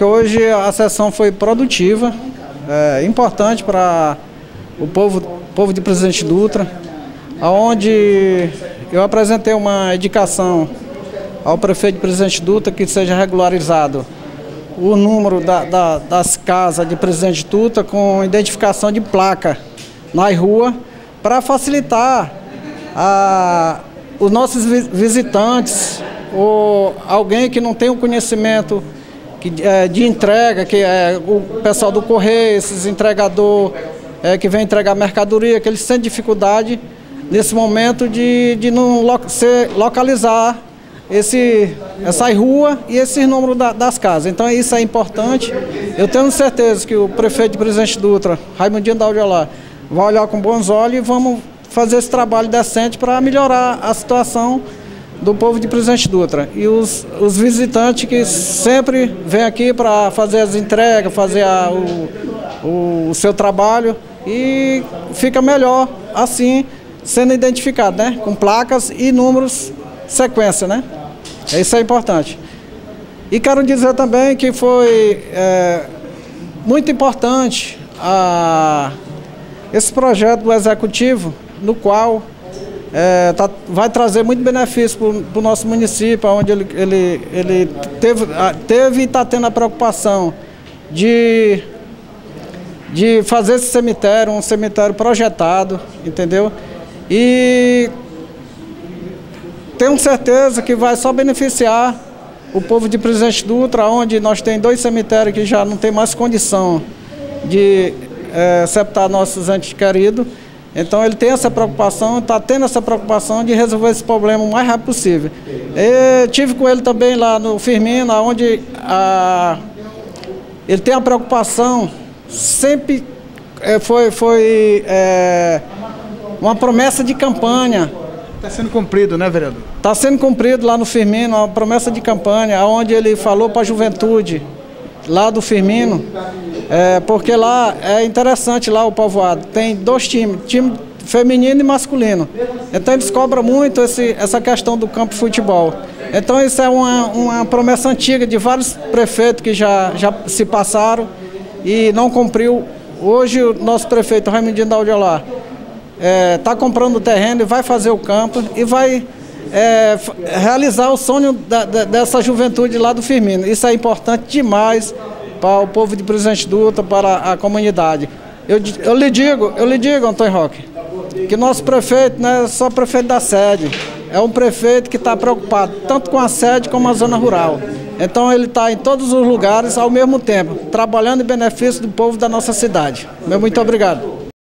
Hoje a sessão foi produtiva, é, importante para o povo, povo de Presidente Dutra, onde eu apresentei uma indicação ao prefeito de Presidente Dutra que seja regularizado o número da, da, das casas de Presidente Dutra com identificação de placa na rua para facilitar a, os nossos visitantes ou alguém que não tem o conhecimento que, é, de entrega, que é o pessoal do correio, esses entregador é, que vem entregar mercadoria, que eles sentem dificuldade nesse momento de, de não lo, ser, localizar esse, essa rua e esse número da, das casas. Então isso é importante. Eu tenho certeza que o prefeito de Presidente Dutra, Raimundinho da Aldiolá, vai olhar com bons olhos e vamos fazer esse trabalho decente para melhorar a situação do povo de Presidente Dutra. E os, os visitantes que sempre vêm aqui para fazer as entregas, fazer a, o, o, o, seu trabalho e fica melhor assim sendo identificado, né? Com placas e números sequência, né? Isso é importante. E quero dizer também que foi é, muito importante a, esse projeto do Executivo, no qual é, tá, vai trazer muito benefício para o nosso município, onde ele, ele, ele teve, teve e está tendo a preocupação de, de fazer esse cemitério, um cemitério projetado, entendeu? E tenho certeza que vai só beneficiar o povo de Presidente Dutra, onde nós temos dois cemitérios que já não tem mais condição de é, septar nossos entes queridos. Então ele tem essa preocupação, está tendo essa preocupação de resolver esse problema o mais rápido possível. Eu tive com ele também lá no Firmino, onde a, ele tem a preocupação, sempre é, foi, foi é, uma promessa de campanha. Está sendo cumprido, né, vereador? Está sendo cumprido lá no Firmino, uma promessa de campanha, onde ele falou para a juventude lá do Firmino, é, porque lá é interessante lá o povoado. Tem dois times, time feminino e masculino. Então eles cobram muito esse, essa questão do campo de futebol. Então isso é uma, uma promessa antiga de vários prefeitos que já, já se passaram e não cumpriu. Hoje o nosso prefeito Raimundinho da Aldiolá está é, comprando o terreno e vai fazer o campo e vai é, realizar o sonho da, da, dessa juventude lá do Firmino. Isso é importante demais para o povo de Presidente Dutra, para a comunidade. Eu, eu lhe digo, eu lhe digo, Antônio Roque, que nosso prefeito não é só prefeito da sede, é um prefeito que está preocupado tanto com a sede como a zona rural. Então ele está em todos os lugares ao mesmo tempo, trabalhando em benefício do povo da nossa cidade. Meu muito obrigado.